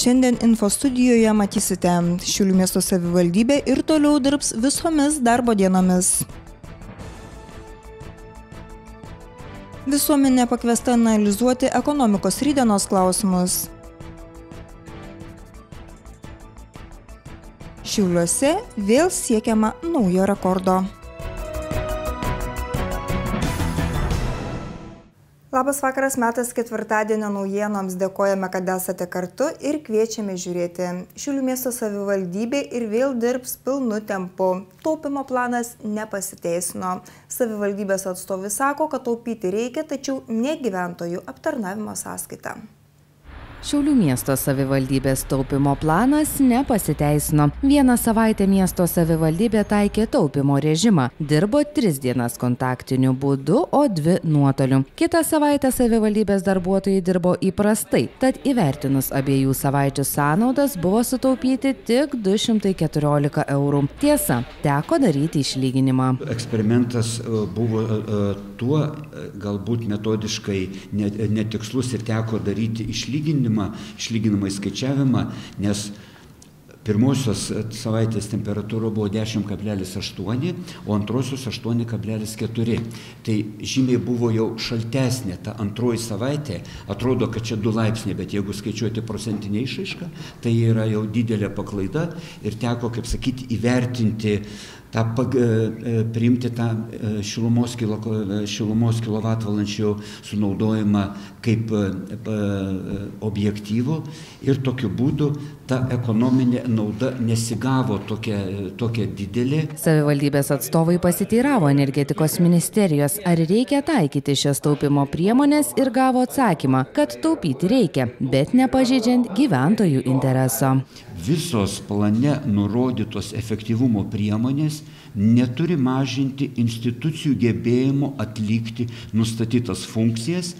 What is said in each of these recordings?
Šiandien info studijoje matysite, Šiulių miesto savivaldybė ir toliau dirbs visomis darbo dienomis. Visuomenė pakviesta analizuoti ekonomikos rydienos klausimus. Šiauliuose vėl siekiama naujo rekordo. Labas vakaras, metas ketvirtadienio naujienoms. Dėkojame, kad esate kartu ir kviečiame žiūrėti. Šiulių miesto savivaldybė ir vėl dirbs pilnu tempu. Taupimo planas nepasiteisino. Savivaldybės atstovai sako, kad taupyti reikia, tačiau ne gyventojų aptarnavimo sąskaita. Šiaulių miesto savivaldybės taupimo planas nepasiteisino. Vieną savaitę miesto savivaldybė taikė taupimo režimą. Dirbo tris dienas kontaktiniu būdu, o dvi nuotoliu. Kitą savaitę savivaldybės darbuotojai dirbo įprastai, tad įvertinus abiejų savaičių sąnaudas buvo sutaupyti tik 214 eurų. Tiesa, teko daryti išlyginimą. Eksperimentas e, buvo e, e, tuo galbūt metodiškai netikslus ir teko daryti išlyginimą išlyginimą, išlyginamą įskaičiavimą, nes pirmosios savaitės temperatūra buvo 10,8, o antrosios 8,4. Tai žymiai buvo jau šaltesnė ta antroji savaitė, atrodo, kad čia 2 laipsniai, bet jeigu skaičiuoti procentinę išraišką, tai yra jau didelė paklaida ir teko, kaip sakyti, įvertinti tą pag, priimti tą šilumos, kilo, šilumos kilovatvalandžių sunaudojimą kaip objektyvų ir tokiu būdu ta ekonominė nauda nesigavo tokia, tokia didelė. Savivaldybės atstovai pasiteiravo energetikos ministerijos, ar reikia taikyti šias taupimo priemonės ir gavo atsakymą, kad taupyti reikia, bet nepažeidžiant gyventojų intereso. Visos plane nurodytos efektyvumo priemonės neturi mažinti institucijų gebėjimo atlikti nustatytas funkcijas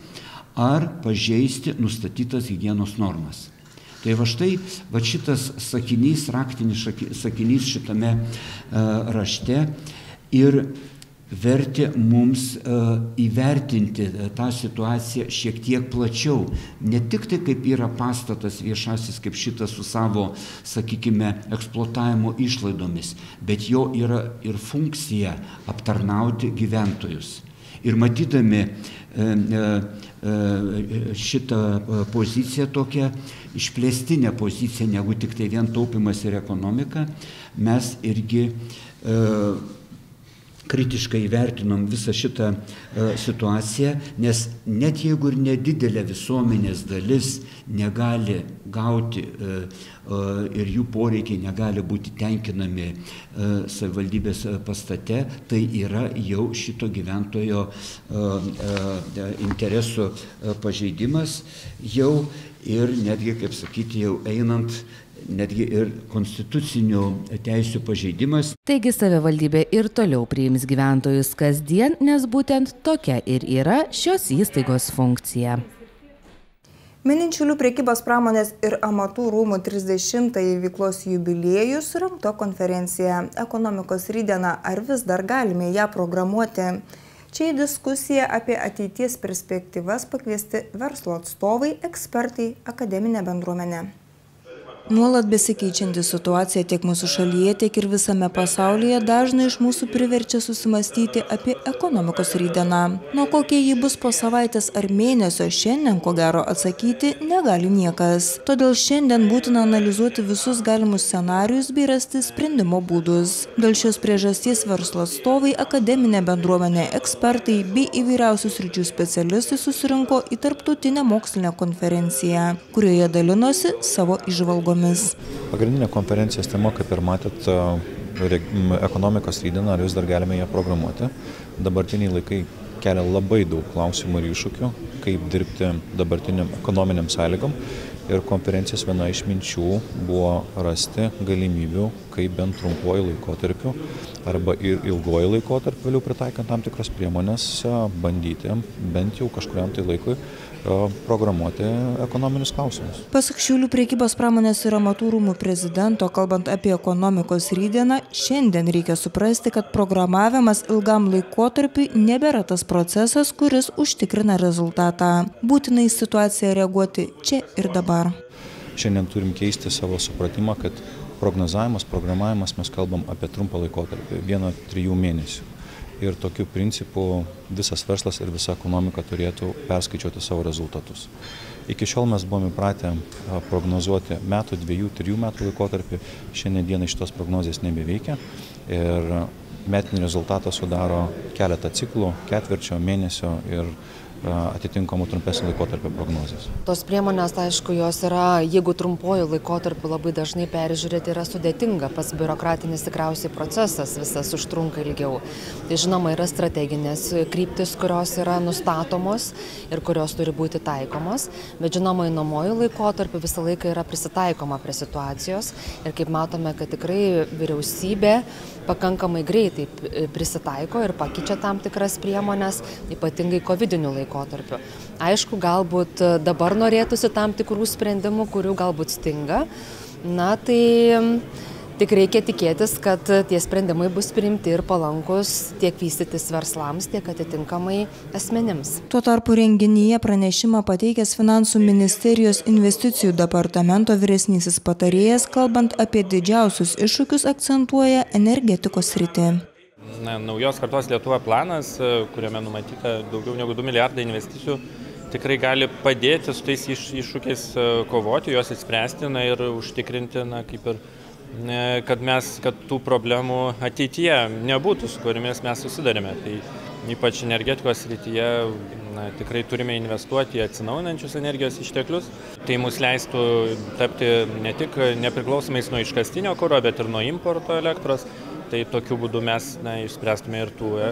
ar pažeisti nustatytas hygienos normas. Tai va štai, va šitas sakinys, raktinis sakinys šitame uh, rašte ir vertė mums uh, įvertinti tą situaciją šiek tiek plačiau. Ne tik tai kaip yra pastatas viešasis kaip šitas su savo, sakykime, eksploatavimo išlaidomis, bet jo yra ir funkcija aptarnauti gyventojus. Ir matydami uh, šitą poziciją tokią išplėstinę poziciją negu tik tai vien taupimas ir ekonomika, mes irgi kritiškai vertinom visą šitą situaciją, nes net jeigu ir nedidelė visuomenės dalis negali gauti ir jų poreikiai negali būti tenkinami savivaldybės pastate, tai yra jau šito gyventojo interesų pažeidimas jau ir netgi, kaip sakyti, jau einant netgi ir konstitucinių teisių pažeidimas. Taigi savivaldybė ir toliau priims gyventojus kasdien, nes būtent tokia ir yra šios įstaigos funkcija. Mininčiulių priekybos pramonės ir amatų rūmų 30-ąjį veiklos jubiliejų surinkta konferencija Ekonomikos rydiena ar vis dar galime ją programuoti. Čia į diskusiją apie ateities perspektyvas pakviesti verslo atstovai, ekspertai, akademinė bendruomenė. Nuolat besikeičianti situacija tiek mūsų šalyje, tiek ir visame pasaulyje dažnai iš mūsų priverčia susimastyti apie ekonomikos rydieną. Nuo kokie ji bus po savaitės ar mėnesio šiandien, ko gero, atsakyti negali niekas. Todėl šiandien būtina analizuoti visus galimus scenarius bei rasti sprendimo būdus. Dėl šios priežasties verslo atstovai, akademinė bendruomenė, ekspertai bei įvairiausių sričių specialistai susirinko į tarptautinę mokslinę konferenciją, kurioje dalinosi savo išvalgomis temomis. Pagrindinė konferencijos tema, kaip ir matėt, ekonomikos rydina, ar vis dar galime ją programuoti. Dabartiniai laikai kelia labai daug klausimų ir iššūkių, kaip dirbti dabartiniam ekonominiam sąlygom. Ir konferencijos viena iš minčių buvo rasti galimybių, kaip bent trumpuoju laikotarpiu arba ir ilguoju laikotarpiu, vėliau pritaikant tam tikras priemonės, bandyti bent jau kažkuriam tai laikui programuoti ekonominius klausimus. Pasak Šiaulių priekybos pramonės ir amatų rūmų prezidento, kalbant apie ekonomikos rydieną, šiandien reikia suprasti, kad programavimas ilgam laikotarpiui nebėra tas procesas, kuris užtikrina rezultatą. Būtina į situaciją reaguoti čia ir dabar. Šiandien turim keisti savo supratimą, kad prognozavimas, programavimas mes kalbam apie trumpą laikotarpį, vieną trijų mėnesių. Ir tokiu principu visas verslas ir visa ekonomika turėtų perskaičiuoti savo rezultatus. Iki šiol mes buvome įpratę prognozuoti metų, dviejų, trijų metų laikotarpį, šiandien dieną šitos prognozijas nebeveikia ir metinį rezultatą sudaro keletą ciklų, ketvirčio, mėnesio ir atitinkamų trumpesnio laikotarpio prognozės. Tos priemonės, aišku, jos yra, jeigu trumpuoju laikotarpiu labai dažnai peržiūrėti, yra sudėtinga, pats biurokratinis tikriausiai procesas visas užtrunka ilgiau. Tai žinoma, yra strateginės kryptis, kurios yra nustatomos ir kurios turi būti taikomos, bet žinoma, įnomoju laikotarpiu visą laiką yra prisitaikoma prie situacijos ir kaip matome, kad tikrai vyriausybė pakankamai greitai prisitaiko ir pakeičia tam tikras priemonės, ypatingai COVID-19 laikotarpiu. Aišku, galbūt dabar norėtųsi tam tikrų sprendimų, kurių galbūt stinga. Na tai Tik reikia tikėtis, kad tie sprendimai bus priimti ir palankus tiek vystytis verslams, tiek atitinkamai asmenims. Tuo tarpu renginyje pranešimą pateikęs Finansų ministerijos investicijų departamento vyresnysis patarėjas, kalbant apie didžiausius iššūkius, akcentuoja energetikos rytį. Na, naujos kartos Lietuva planas, kuriame numatyta daugiau negu 2 milijardai investicijų, tikrai gali padėti su tais iššūkiais kovoti, juos įspręsti na, ir užtikrinti, na, kaip ir kad mes, kad tų problemų ateityje nebūtų, su kuriamis mes susidarėme. Tai ypač energetikos srityje na, tikrai turime investuoti į atsinaujinančius energijos išteklius. Tai mus leistų tapti ne tik nepriklausomais nuo iškastinio kūro, bet ir nuo importo elektros. Tai tokiu būdu mes na, išspręstume ir tų e,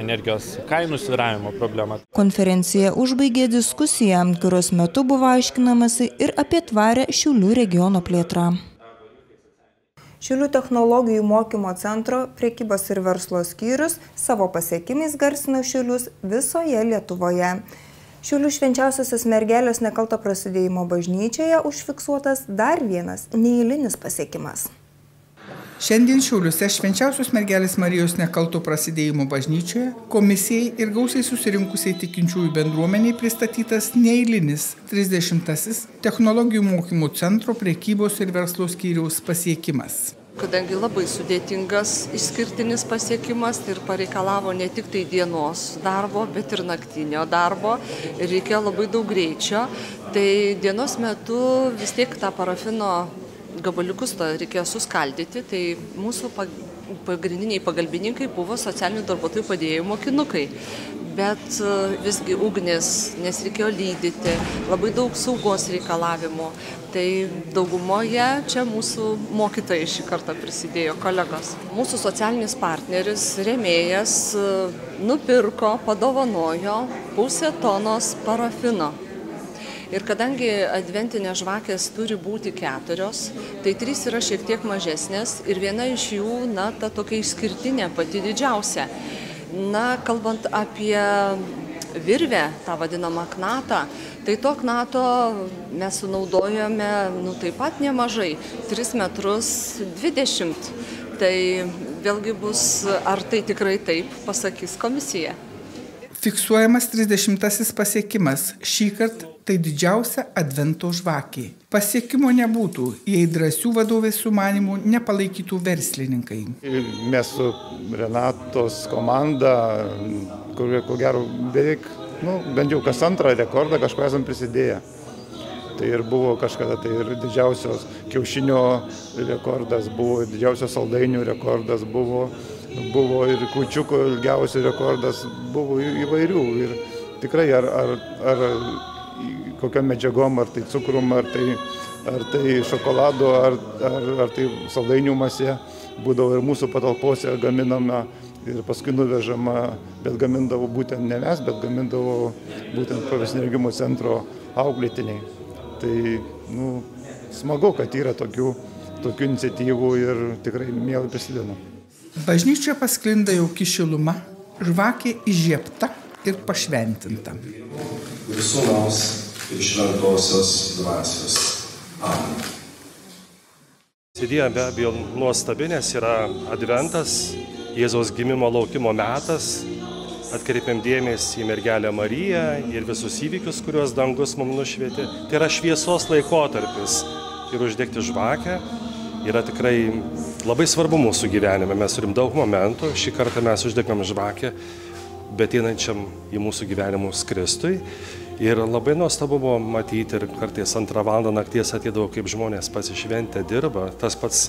energijos kainų sviravimo problemą. Konferencija užbaigė diskusiją, kurios metu buvo aiškinamasi ir apie tvarę Šiaulių regiono plėtrą. Šiulių technologijų mokymo centro priekybos ir verslo skyrius savo pasiekimais garsino Šiulius visoje Lietuvoje. Šiulių švenčiausiosios mergelės nekalto prasidėjimo bažnyčioje užfiksuotas dar vienas neįlinis pasiekimas. Šiandien Šiauliuose švenčiausios mergelės Marijos nekalto prasidėjimo bažnyčioje komisijai ir gausiai susirinkusiai tikinčiųjų bendruomeniai pristatytas neįlinis 30-asis technologijų mokymų centro priekybos ir verslo skyriaus pasiekimas. Kadangi labai sudėtingas išskirtinis pasiekimas ir pareikalavo ne tik tai dienos darbo, bet ir naktinio darbo reikėjo labai daug greičio, tai dienos metu vis tiek tą parafino gabaliukus reikėjo suskaldyti, tai mūsų pagrindiniai pagalbininkai buvo socialinių darbuotojų padėjėjų mokinukai. Bet e, visgi ugnis, nes reikėjo lydyti, labai daug saugos reikalavimų. Tai daugumoje čia mūsų mokytojai šį kartą prisidėjo, kolegos. Mūsų socialinis partneris, remėjas, e, nupirko, padovanojo pusę tonos parafino Ir kadangi adventinės žvakės turi būti keturios, tai trys yra šiek tiek mažesnės ir viena iš jų, na, ta tokia išskirtinė, pati didžiausia. Na, kalbant apie virvę, tą vadinamą knatą, tai to knato mes sunaudojome, nu, taip pat nemažai, 3 metrus 20. Tai vėlgi bus, ar tai tikrai taip, pasakys komisija. Fiksuojamas 30-asis pasiekimas. Šį kartą tai didžiausia advento žvakė. Pasiekimo nebūtų, jei drąsių vadovės sumanimų nepalaikytų verslininkai. Mes su Renatos komanda, kurie ko gero beveik, nu, bent jau kas antrą rekordą kažko esam prisidėję. Tai ir buvo kažkada tai ir didžiausios kiaušinio rekordas buvo, didžiausios saldainių rekordas buvo buvo ir kučiuko ilgiausias rekordas, buvo įvairių. Ir tikrai ar, ar, ar kokiam medžiagom, ar tai cukrum, ar tai, ar tai šokolado, ar, ar, ar tai saldainių masė, būdavo ir mūsų patalpose gaminama ir paskui nuvežama, bet gamindavo būtent ne mes, bet gamindavo būtent profesinio rengimo centro auklėtiniai. Tai nu, smagu, kad yra tokių, tokių iniciatyvų ir tikrai mielai prisidedam. Bažnyčioje pasklinda jauki šiluma, žvakė įžiepta ir pašventinta. Visumos ir šventosios dvasios. Amen. Idėja be abejo nuostabi, nes yra adventas, Jėzaus gimimo laukimo metas. Atkreipiam dėmesį į mergelę Mariją ir visus įvykius, kuriuos dangus mums nušvietė. Tai yra šviesos laikotarpis, ir uždegti žvakę yra tikrai labai svarbu mūsų gyvenime. Mes turim daug momentų, šį kartą mes uždegam žvakę, bet einančiam į mūsų gyvenimus Kristui. Ir labai nuostabu buvo matyti ir kartais antrą valandą nakties atėdavo, kaip žmonės pasišventę dirba. Tas pats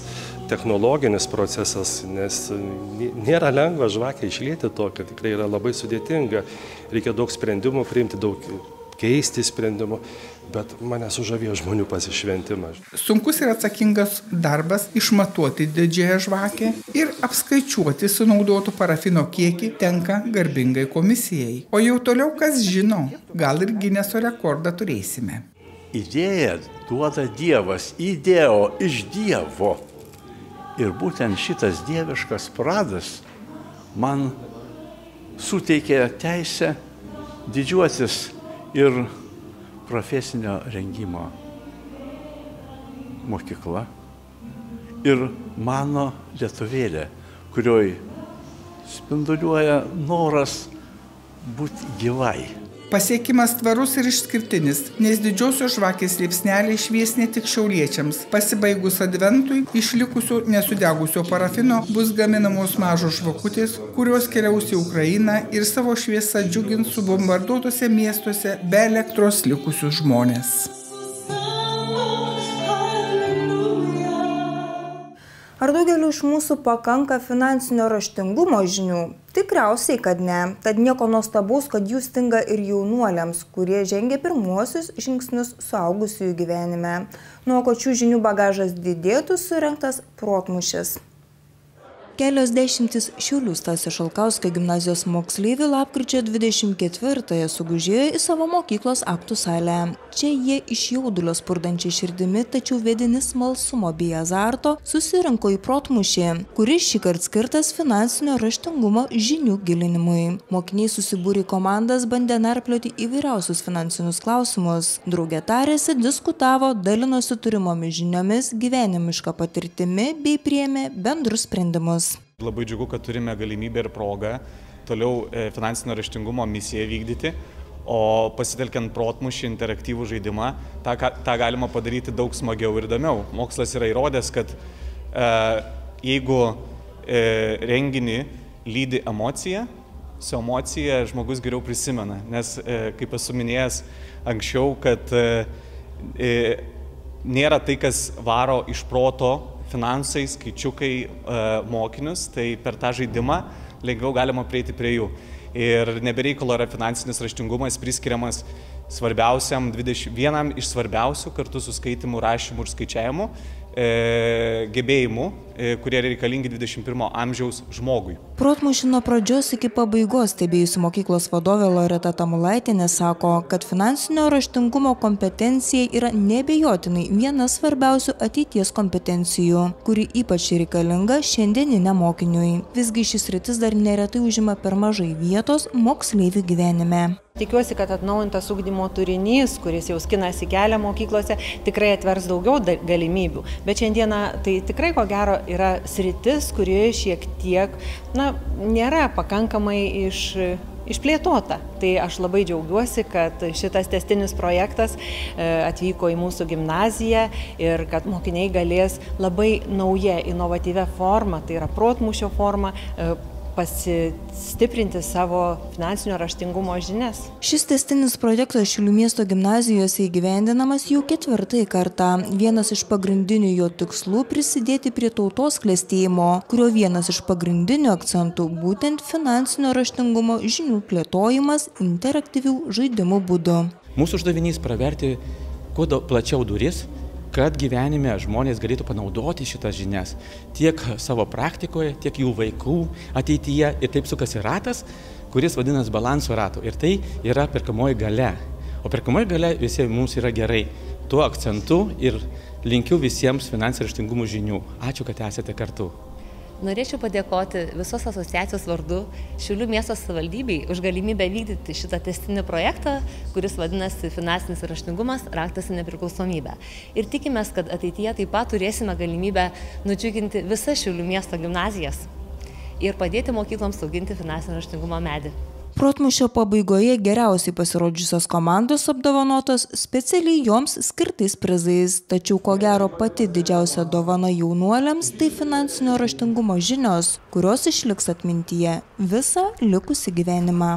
technologinis procesas, nes nėra lengva žvakę išlėti to, kad tikrai yra labai sudėtinga. Reikia daug sprendimų priimti, daug keisti sprendimų bet mane sužavėjo žmonių pasišventimas. Sunkus ir atsakingas darbas išmatuoti didžiąją žvakę ir apskaičiuoti sunaudotų parafino kiekį tenka garbingai komisijai. O jau toliau kas žino, gal ir Gineso rekordą turėsime. Idėja duoda Dievas, idėjo iš Dievo. Ir būtent šitas dieviškas pradas man suteikė teisę didžiuotis ir profesinio rengimo mokykla ir mano lietuvėlė, kurioj spinduliuoja noras būti gyvai. Pasiekimas tvarus ir išskirtinis, nes didžiosios žvakės liepsneliai švies ne tik šiauliečiams. Pasibaigus adventui, iš likusio nesudegusio parafino bus gaminamos mažos žvakutės, kurios keliaus į Ukrainą ir savo šviesą džiugins subombarduotose miestuose be elektros likusius žmonės. Ar daugeliu iš mūsų pakanka finansinio raštingumo žinių? Tikriausiai, kad ne. Tad nieko nuostabaus, kad jų stinga ir jaunuoliams, kurie žengia pirmuosius žingsnius suaugusiųjų gyvenime. Nuo kočių žinių bagažas didėtų surinktas protmušis. Kelios dešimtis Šiaulių Stasio Šalkauskio gimnazijos moksleivių lapkričio 24-ąją sugužėjo į savo mokyklos aktų salę. Čia jie iš jaudulio spurdančiai širdimi, tačiau vedini smalsumo bei azarto susirinko į protmušį, kuris šį kartą skirtas finansinio raštingumo žinių gilinimui. Mokiniai susibūrė komandas, bandė narplioti įvairiausius finansinius klausimus. Draugė tarėsi, diskutavo, dalinosi turimomis žiniomis, gyvenimišką patirtimi bei priėmė bendrus sprendimus. Labai džiugu, kad turime galimybę ir progą toliau e, finansinio raštingumo misiją vykdyti, o pasitelkiant protmušį interaktyvų žaidimą, tą, tą galima padaryti daug smagiau ir įdomiau. Mokslas yra įrodęs, kad e, jeigu e, renginį lydi emocija, su emocija žmogus geriau prisimena, nes, e, kaip esu minėjęs anksčiau, kad e, e, nėra tai, kas varo iš proto finansai, skaičiukai e, mokinius, tai per tą žaidimą lengviau galima prieiti prie jų. Ir nebereikalo yra finansinis raštingumas priskiriamas svarbiausiam, 20, vienam iš svarbiausių kartu su skaitimu, rašymu ir skaičiavimu e, gebėjimų, kurie reikalingi 21 amžiaus žmogui. Protmušį nuo pradžios iki pabaigos stebėjusi mokyklos vadovė Loreta Tamulaitinė sako, kad finansinio raštingumo kompetencija yra nebejotinai viena svarbiausių ateities kompetencijų, kuri ypač reikalinga šiandieniniam mokiniui. Visgi šis rytis dar neretai užima per mažai vietos moksleivių gyvenime. Tikiuosi, kad atnaujintas ugdymo turinys, kuris jau skinasi kelią mokyklose, tikrai atvers daugiau galimybių. Bet šiandieną tai tikrai ko gero yra sritis, kuri šiek tiek, na, nėra pakankamai iš išplėtota. Tai aš labai džiaugiuosi, kad šitas testinis projektas e, atvyko į mūsų gimnaziją ir kad mokiniai galės labai nauja, inovatyvę formą, tai yra protmušio forma, e, pasistiprinti savo finansinio raštingumo žinias. Šis testinis projektas Šiulių miesto gimnazijose įgyvendinamas jau ketvirtai kartą. Vienas iš pagrindinių jo tikslų - prisidėti prie tautos klėstėjimo, kurio vienas iš pagrindinių akcentų - būtent finansinio raštingumo žinių plėtojimas interaktyvių žaidimų būdu. Mūsų uždavinys praverti kuo plačiau duris kad gyvenime žmonės galėtų panaudoti šitas žinias tiek savo praktikoje, tiek jų vaikų ateityje ir taip sukasi ratas, kuris vadinasi balanso ratu. Ir tai yra perkamoji gale. O perkamoji gale visiems mums yra gerai. Tuo akcentu ir linkiu visiems finansinio raštingumo žinių. Ačiū, kad esate kartu. Norėčiau padėkoti visos asociacijos vardu Šiulių miesto savivaldybei už galimybę vykdyti šitą testinį projektą, kuris vadinasi Finansinis raštingumas - raktas į nepriklausomybę. Ir tikimės, kad ateityje taip pat turėsime galimybę nudžiuginti visas Šiulių miesto gimnazijas ir padėti mokykloms auginti finansinio raštingumo medį. Protmušio pabaigoje geriausiai pasirodžiusios komandos apdovanotos specialiai joms skirtais prizais, tačiau ko gero pati didžiausia dovana jaunuoliams tai finansinio raštingumo žinios, kurios išliks atmintyje visą likusį gyvenimą.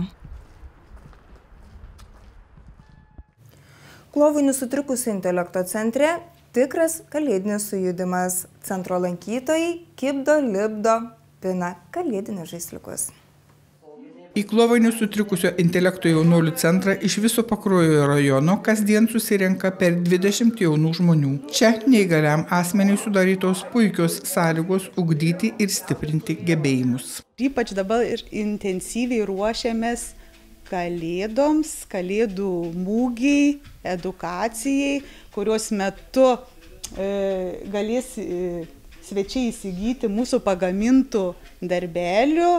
Klovainių sutrikusio intelekto centre tikras kalėdinis sujudimas. Centro lankytojai kibdo, libdo, pina kalėdinius žaisliukus. Į Klovainių sutrikusio intelekto jaunuolių centrą iš viso pakruojo rajono kasdien susirenka per 20 jaunų žmonių. Čia neįgaliam asmeniai sudarytos puikios sąlygos ugdyti ir stiprinti gebėjimus. Ypač dabar ir intensyviai ruošiamės kalėdoms, kalėdų mūgiai, edukacijai, kurios metu e, galės e, svečiai įsigyti mūsų pagamintų darbelių.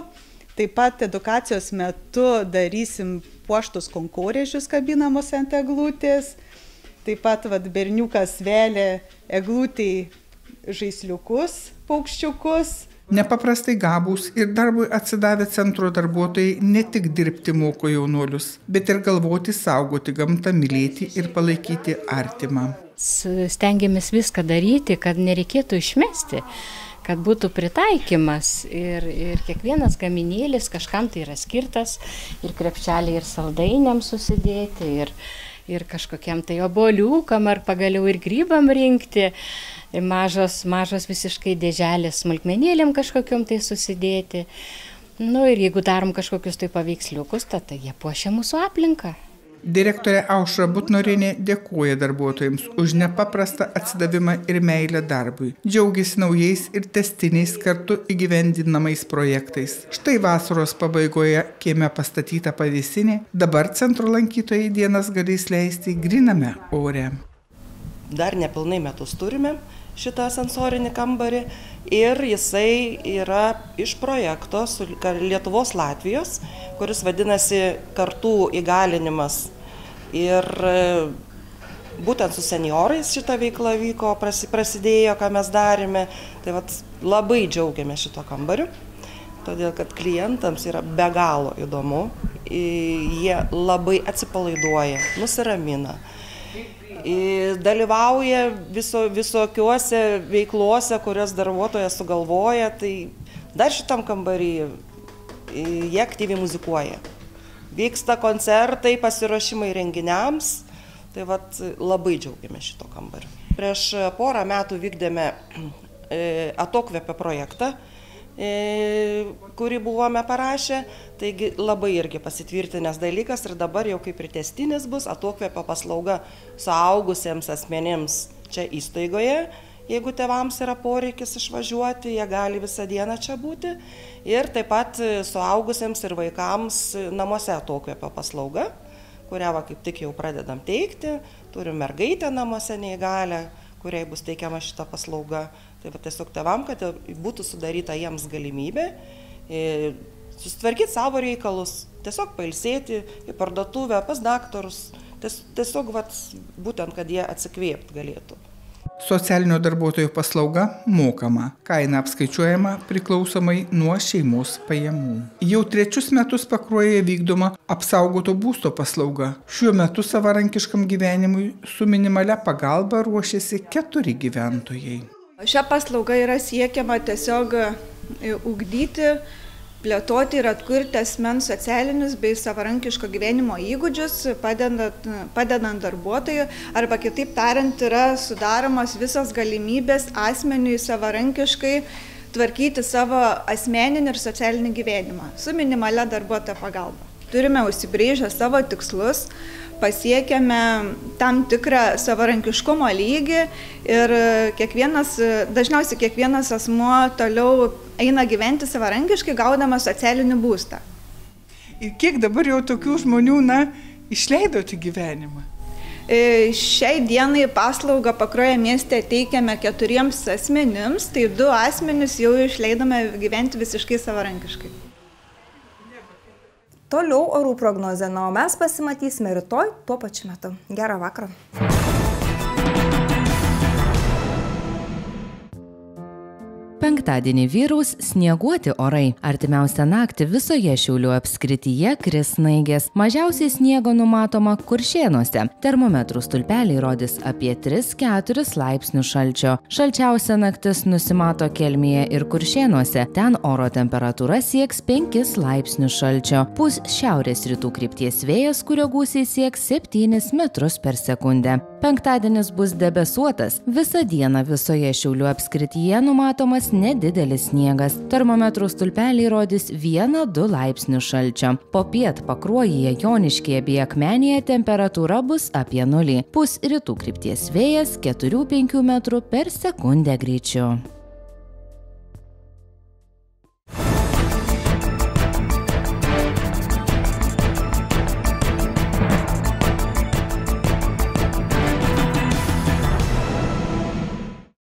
Taip pat edukacijos metu darysim puoštus konkorėžius kabinamos ant eglutės. Taip pat vad, berniukas velė eglutėj žaisliukus, paukščiukus Nepaprastai gabūs ir darbui atsidavę centro darbuotojai ne tik dirbti moko jaunuolius, bet ir galvoti saugoti gamtą, mylėti ir palaikyti artimą. Stengiamės viską daryti, kad nereikėtų išmesti kad būtų pritaikymas ir, ir kiekvienas gaminėlis kažkam tai yra skirtas ir krepšeliai ir saldainiam susidėti ir, ir kažkokiam tai oboliukam ar pagaliau ir grybam rinkti mažos, mažos visiškai dėželės smulkmenėlėm kažkokiam tai susidėti. Nu ir jeigu darom kažkokius tai paveiksliukus, tada jie puošia mūsų aplinką. Direktorė Aušra Butnorinė dėkoja darbuotojams už nepaprastą atsidavimą ir meilę darbui. Džiaugiasi naujais ir testiniais kartu įgyvendinamais projektais. Štai vasaros pabaigoje kieme pastatyta pavėsinė, dabar centro lankytojai dienas galės leisti griname ore. Dar nepilnai metus turime, šitą sensorinį kambarį ir jisai yra iš projekto su Lietuvos Latvijos, kuris vadinasi kartų įgalinimas. Ir e, būtent su seniorais šita veikla vyko, prasidėjo, ką mes darėme. Tai vat, labai džiaugiamės šito kambariu, todėl kad klientams yra be galo įdomu, jie labai atsipalaiduoja, nusiramina dalyvauja viso, visokiuose veikluose, kurias darbuotojas sugalvoja, tai dar šitam kambarį jie aktyviai muzikuoja. Vyksta koncertai, pasiruošimai renginiams, tai vat, labai džiaugiamės šito kambariu. Prieš porą metų vykdėme atokvėpio projektą, E, kurį buvome parašę, taigi labai irgi pasitvirtinęs dalykas ir dabar jau kaip ir testinis bus atokvėpio paslauga suaugusiems asmenėms čia įstaigoje. Jeigu tėvams yra poreikis išvažiuoti, jie gali visą dieną čia būti. Ir taip pat suaugusiems ir vaikams namuose atokvėpio paslauga, kurią va, kaip tik jau pradedam teikti. Turim mergaitę namuose neįgalę, kuriai bus teikiama šita paslauga. Tai va tiesiog tevam, kad būtų sudaryta jiems galimybė e, susitvarkyti savo reikalus, tiesiog pailsėti į parduotuvę, pas daktarus, tiesiog vat, būtent, kad jie atsikvėpt galėtų. Socialinio darbuotojo paslauga mokama, kaina apskaičiuojama priklausomai nuo šeimos pajamų. Jau trečius metus pakruoje vykdoma apsaugoto būsto paslauga. Šiuo metu savarankiškam gyvenimui su minimalia pagalba ruošiasi keturi gyventojai. Šią paslaugą yra siekiama tiesiog e, ugdyti, plėtoti ir atkurti asmens socialinius bei savarankiško gyvenimo įgūdžius, padedant, padedant darbuotojui, arba kitaip tariant, yra sudaromos visos galimybės asmeniui savarankiškai tvarkyti savo asmeninį ir socialinį gyvenimą su minimalia darbuotojo pagalba. Turime užsibrėžę savo tikslus, pasiekėme tam tikrą savarankiškumo lygį ir kiekvienas, dažniausiai kiekvienas asmuo toliau eina gyventi savarankiškai, gaudamas socialinį būstą. Ir kiek dabar jau tokių žmonių, na, išleidote gyvenimą? E, šiai dienai paslaugą pakroje mieste teikiame keturiems asmenims, tai du asmenys jau išleidome gyventi visiškai savarankiškai. Toliau orų prognozė, na, o mes pasimatysime rytoj tuo pačiu metu. Gerą vakarą. Penktadienį vyraus snieguoti orai. Artimiausią naktį visoje šiaulių apskrityje kris snaigės. Mažiausiai sniego numatoma kuršėnuose. Termometrų stulpeliai rodys apie tris keturis laipsnius šalčio. Šalčiausia naktis nusimato kelmėje ir kuršėnuose. Ten oro temperatūra sieks penkis laipsnius šalčio. Pūs šiaurės rytų krypties vėjas kurio gūsiai sieks septynis metrus per sekundę penktadienis bus debesuotas. Visą dieną visoje šiaulių apskrityje numatomas nedidelis sniegas. Termometrų stulpeliai rodys vieną du laipsnius šalčio. Popiet pakruojyje joniškyje bei akmenėje temperatūra bus apie nulį. Pūs rytų krypties vėjas keturių penkių metrų per sekundę greičiu